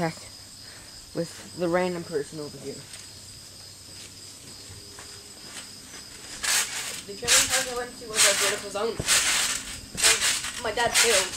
contact with the random person over here. The German house I went to was a vertical zone. And my dad failed.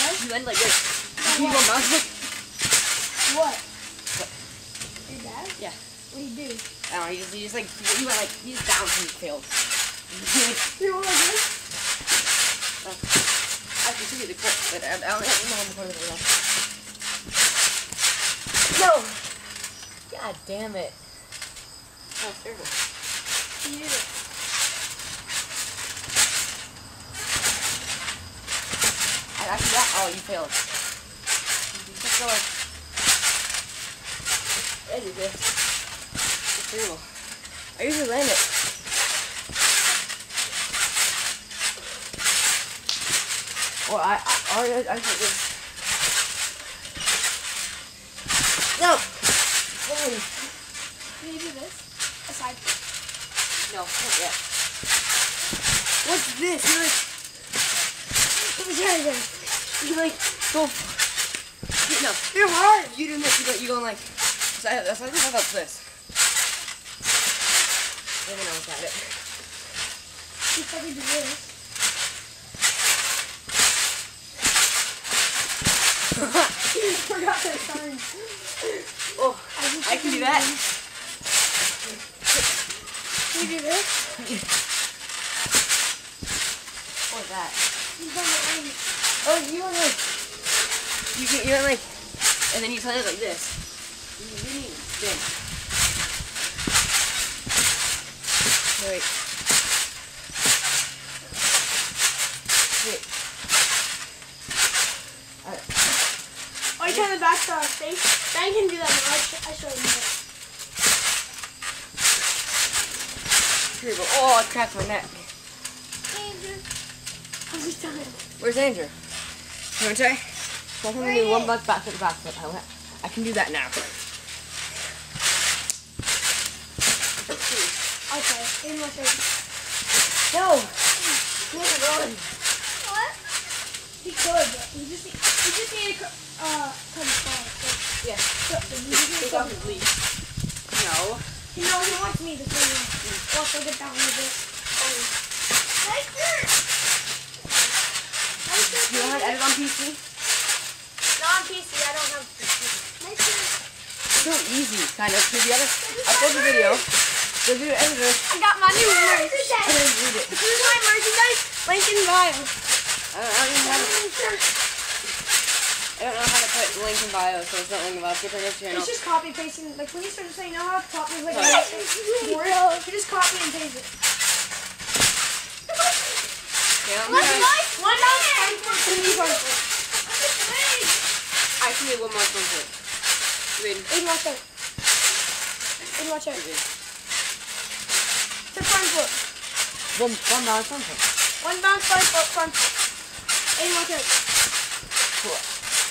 What? He went like this. He what? went mouse What? What? Your dad? Yeah. What do you do? I don't know, he just, he just like, he went like, he's down and he failed. He like, You want to do? I can see the clip, but I, I don't know how to put it now. No! God damn it. Oh, terrible. You do it. I actually got, oh, you failed. Just go like, there you go. It's terrible. I usually land it. Well, I, I, or I, I think it's... No! Holy, Can you do this? Aside. no, not yet. What's this? You're like, Let me try again. you like, go, you- no, You're hard. you doing this, you go, you going like, so I, that's like, how about this? Maybe no, got it. You probably do this. Oh, I can do that. Can you do this? What's that? You've done it already. Oh, you want like, you can, you're like, and then you turn it like this. You spin. Wait. Wait. Alright. Oh, you turn the back to our face. Ben can do that now. I, I showed him that. Here we go. Oh, I cracked my neck. Andrew. How's it done? Where's Andrew? You want to try? So I'm gonna do one back, back foot, back foot. I, I can do that now. Okay, in my face. No! Look at run. He could, but he just, just need to, uh, come far. So, Yeah. so, just Take to off his leash. No. You knows he wants me to say him. Watch, I'll get down a bit. Oh. Nice shirt! Nice shirt, You want to edit on PC? Not on PC, I don't have PC. Nice shirt. So easy, kind of. Because you gotta upload the video, go to the editor, I got my new merch. and then read it. This is my merchandise. Link in bio. I don't, I don't even have, I don't know how to put link in bio, so it's not link in bio. Skip right channel. It's just copy pasting. Like when you start to say, you know how copy like Right. real. You just copy and paste it. Okay, I'm Let's gonna- one mouse Frankfurt to me Frankfurt. I can do one more thing for it. Wait, In watch out. In watch out. wait. To Frankfurt. One, one dollar something. One bounce Frankfurt Frankfurt. In watch out. Cool.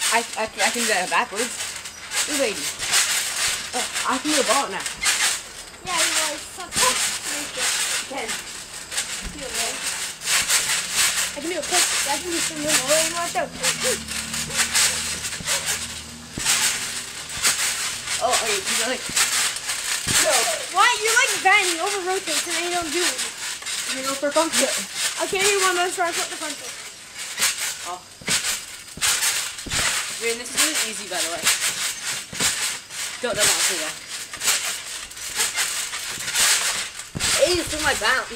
I, I, I can do that backwards. Ooh, lady. Oh, I can do a ball now. Yeah, you guys suck. Make it. Ten. Do it, man. I can do a quick. I can do some more. In watch out. Oh, okay, you like, No. Why? You're like Ben. You over rotate and then you don't do it. you go for a function. I can't do one bounce Frankfurt to Frankfurt. Oh. I mean, this is really easy, by the way. Don't, don't, don't that. Hey, it's in my bounce.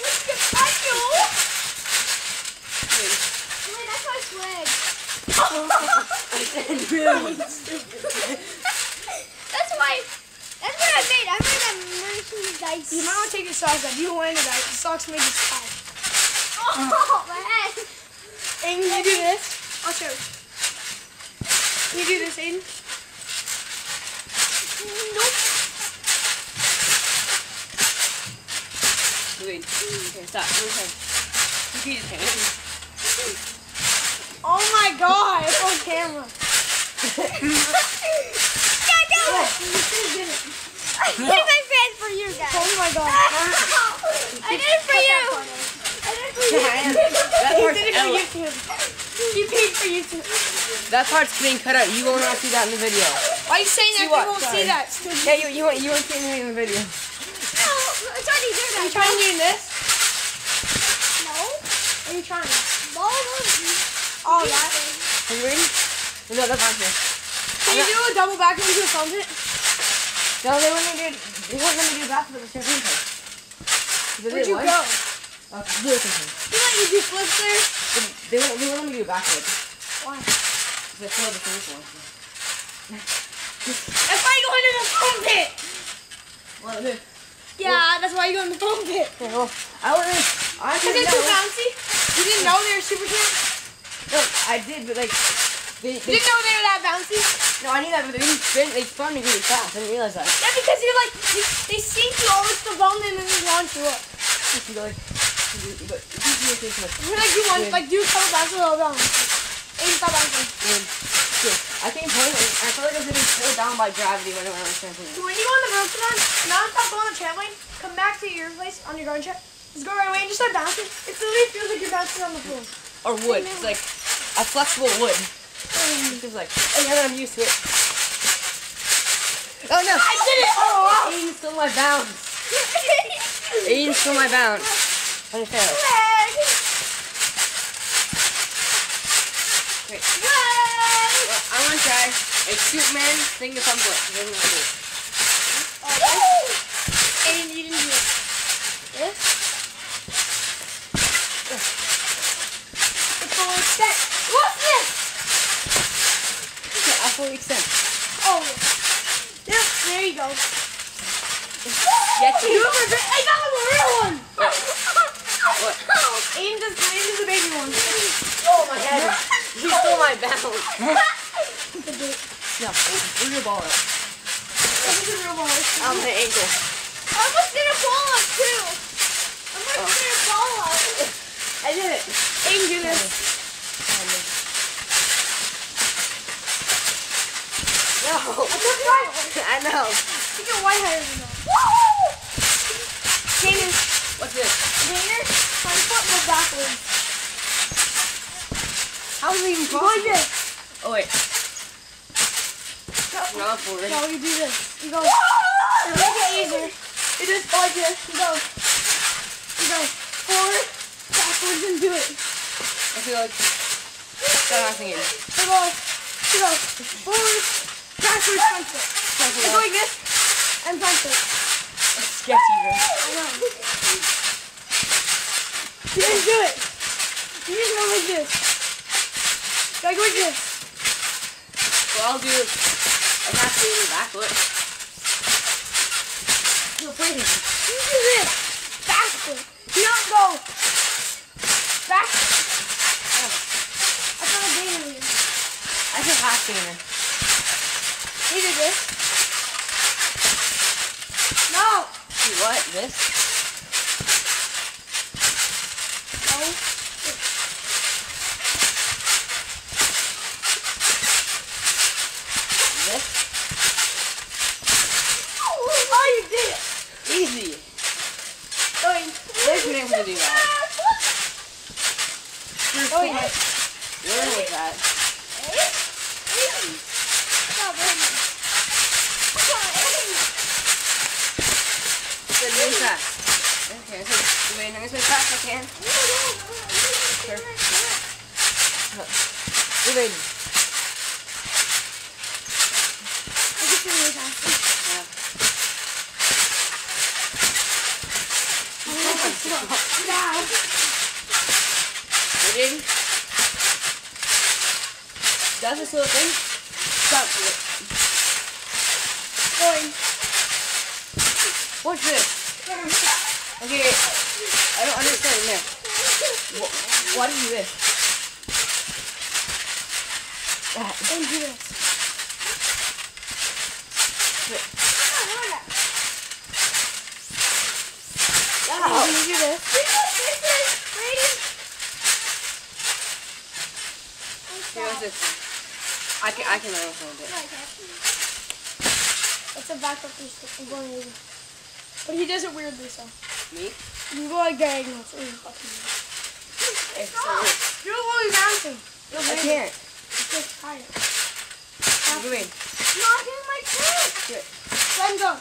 Let's get back, yo. Wait, Wait, that's my flag. I said really. That's why. That's what I made. I made that merchandise. You might want to take your socks off. You landed that. The socks made you fall. Oh, my head. Aiden, you do this. I'll show you. You do this, Aiden. Nope. Wait, okay, stop. One time. You can just Oh my god, it's on camera. yeah, go! I did my fan for you guys. Oh my god. I did it for you. You. That He part's did it for YouTube. He paid for you to. That part's being cut out. You won't see that in the video. Why are you saying that? People won't Sorry. see that. Stupid. Yeah, you you won't you won't see anything in the video. No, it's already there. Are you trying doing this? No. Are you trying? No. All that. Are you ready? No, that's not here. Can you do a double back into a front it? No, they wouldn't do. They let me do basketball with the champagne part. Where'd you go? Do it something. He let you do flips there. They, they won't. They won't let me do backflip. Why? They throw the first one. That's why you go into the foam pit. Well, look. Yeah, that's why you go in the foam pit. Okay, oh, well, I wasn't. I didn't they're too bouncy. You didn't know they were super champ. No, I did, but like, they, You didn't know they were that bouncy. no, I knew that, but they didn't spin. They spun me really fast. I didn't realize that. Yeah, because you're like you, they sink you always the bone and then they launch you up. Go like, you, you go, you do your. You're like do one, like do a bounces down. And you stop bouncing. Good. Good. I came point, and I felt like I was getting pulled down by gravity when I went on the trampoline. So when you go on the run, now stop going on the trampoline, come back to your place on your garden check. Just go right away and just start bouncing. It literally feels like you're bouncing on the floor. Or wood. It's like a flexible wood. It's just like, oh yeah, I'm used to it. Oh no! I did it! Oh! Aiden stole my bounce. Aiden stole my bounce. Unfair. Wait. Well, I want to try a Superman thing to thumb flip. He doesn't do it. And you didn't do it. This? It's full extent. What's this? Okay, I fully extend. Oh. There, there you go. Get You I got a real one. What? Aim does, aim does the baby one. Oh my head. He stole my bounce. The big- No, where's your ball at? This is a real ball. On my ankle. I almost did a ball up too. I almost oh. did a ball up. I did it. Aim, do this. No. I know. You get white hairs in there. Candace, What's this? Vader, front foot go backwards. How is it even possible? Oh wait. No, Not forward. no, you do this. You go. You make it easier. You just like this. You go. You go forward, backwards, and do it. I feel like not singing. You go. Go forward, backwards, front foot. You go like this and front foot. It's sketchy, bro. I know. You didn't do it. You just go like this. Like like this. Well, I'll do. I'm not doing back foot. You're crazy. You do this. Backward. You don't go. Back. Oh. I thought I did earlier. I feel half finger. You did this. No. See what? This? No. This? Oh, you did it. Easy. Going. There's been able to do that. Going. Learn with that. Stop it. Good, really fast. Okay, so wait, I'm gonna as fast as I can. You're ready. I can feel really fast. Yeah. Now. Ready? That's this little thing. Stop it. Going. What's this? Okay, I don't understand now. Wh- Why do you do this? Ah, that. And do this. You do this. What's this? I can, I can learn a little bit. It's a backup piece. I'm going over. But he does it weirdly, so. Me? You go like diagonal. It's really fucking weird. It's so weird. You're really bouncing. No, I can't. It's Just it. What do you mean? Not in my. Do it. Then go.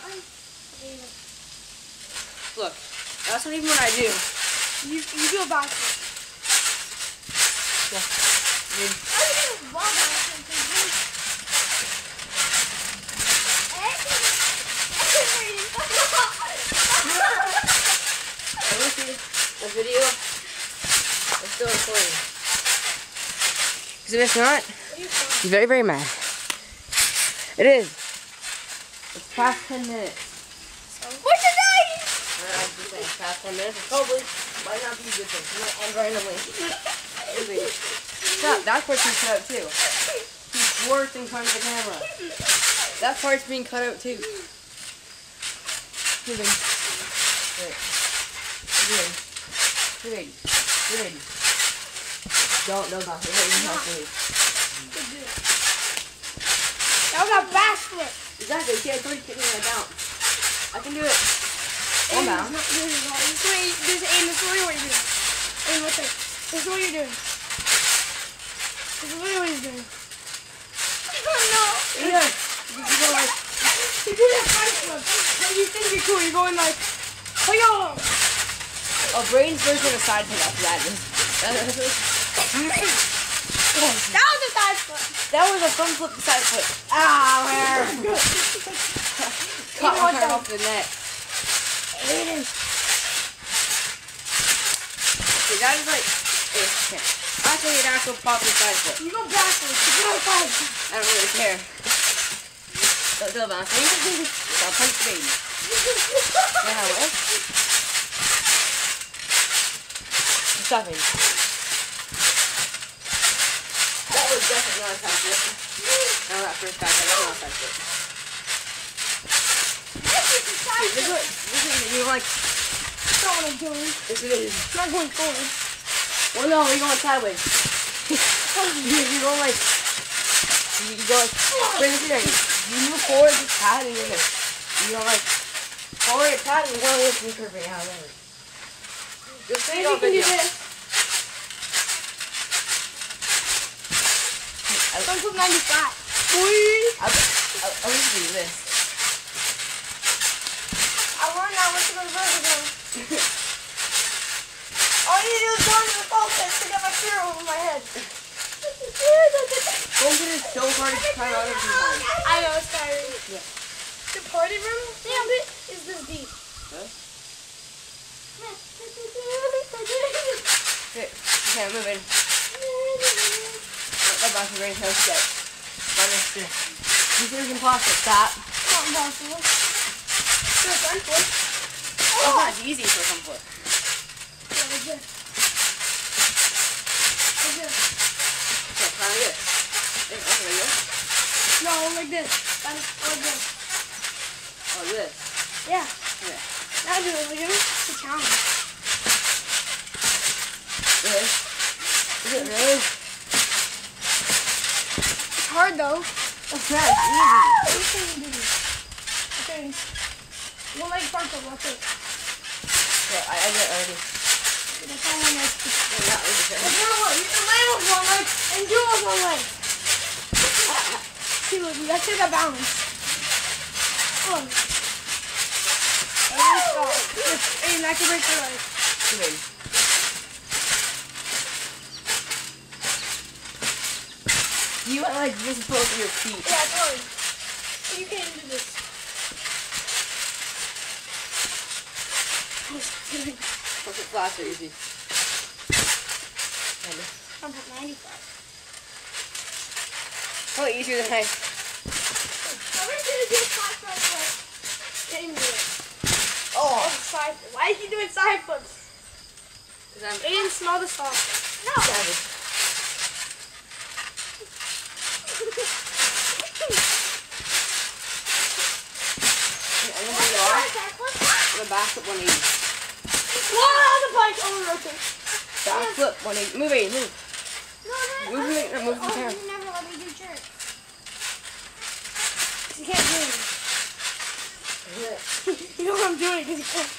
Look, that's not even what I do. You, you do a backflip. I mean, I do a wall backflip. I will see the video. I'm still recording. Because if it's not, he's very, very mad. It is. It's past 10 minutes. What's your name? I was just saying, past 10 minutes. It probably might not be a good thing. It might end randomly. Stop. That part's being cut out too. He's worse in front of the camera. That part's being cut out too. Moving. Wait. Moving. Moving. Moving. Don't, don't talk. You're hurting yourself, please. That was a backflip. Exactly. See, I told you to kick me when I bounce. I can do it. One Aiden, bounce. This is not- this you- this- Aiden, this is what you're doing. Aiden, what's it? This is what you're doing. This is what you're doing. no. Yeah. You go like, You do that front flip. When you think you're cool, you're going like, hey-yo. Oh, Brain's version of side flip after that is. That was a side flip. That was a front flip to side flip. Ah, where? What the- off the net. Aiden. See, that is like, eh. I'll show you an actual proper side flip. You go backwards. You on five. I don't really care. Don't do about me. I'll punch the baby. Know how it works? Stop it. That was definitely not a side. No, that first back, that was not a side. This is a side This is flip. what, this is, you like, That's not what I'm doing. this it is. I'm not going forward. Well, no, you're going sideways. you, you're going like, you, you go like, bring it here. You move forward, just pad, and you're good. You go like, forward, pad, and one lift and curving out there. Just say it Maybe you can do video. This. Front flip 95. Boy. I'll, I'll, I'll just do this. I learned that once I go to Burger All you do is go into the focus to get my fear over my head. Don't get it so hard to try out every time. I know, it's tiring. Yeah. The party room, damn it, is this deep. Okay, I'm moving. That bounce brain no shit. Minus two. You think we can pause? Stop. Not impossible. Do a front flip. Oh, that's easy for some foot. Yeah, like this. Like this. Okay, try this. Hey, okay, go. No, like this. That is like this. Oh, this. Yeah. Okay. Now do it, will you? It's a challenge. This. Is it really? It's hard though. That's not easy. Let me show you do this. Okay. One leg flip, that's it. Yeah, I, I it already. That's all one leg. Yeah, that was the Like same. one. You can land with one leg and do it with one leg. See, look, you gotta take that balance. Look. And then stop. Hey, and I can break your leg. Too big. You went like this both of your feet. Yeah, hard. You can't do this. It flash or easy? I'm at 95. Probably easier than I. I'm gonna do this side flip like. Can't even do it. Oh! Oh, side. Why are you doing side flips? Because I'm Aiden, smell the sauce. No. savage. Okay, I'm gonna do it all. I'm back flip 180. One on the bike. Oh, okay. Back flip 180. Move it, move. No, no, Move it, no, move oh, camera. you never let me do tricks. You can't do it. you know what I'm doing because you can't.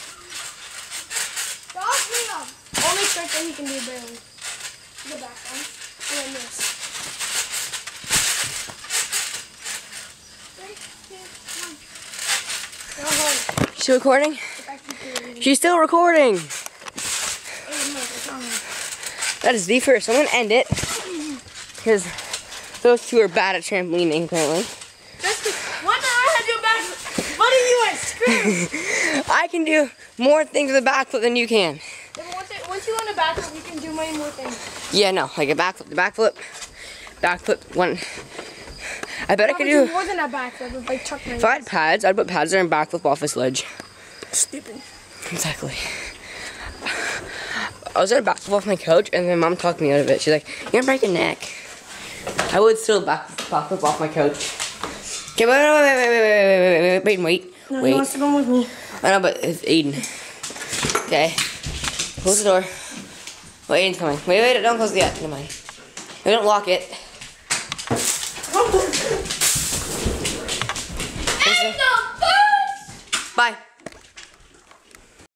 Dog freedom. Only trick that he can do barely. The back one. then this. Three, two, one. Go home. Still recording? Get back to the video. She's still recording. Eight minutes, it's on there. That is the first. I'm gonna end it because those two are bad at trampolining apparently. One that I had to do back. What are you? Screw. I can do more things with a backflip than you can. Yeah, once, it, once you the bathroom, you can do many more things. Yeah, no, like a backflip, the backflip, backflip. One. I bet I could do. more than a backflip if I tuck If I had pads, I'd put pads there and backflip off this ledge. Stupid. Exactly. I was gonna backflip off my couch, and then mom talked me out of it. She's like, "You're gonna break your neck." I would still back backflip off my couch. Okay, wait, wait, wait, wait, wait, wait, wait, wait, wait, No, wait. he wants to go with me. I know, but it's Aiden. Okay. Close the door. Wait, Aiden's coming. Wait, wait, don't close it yet. Never mind. We don't lock it.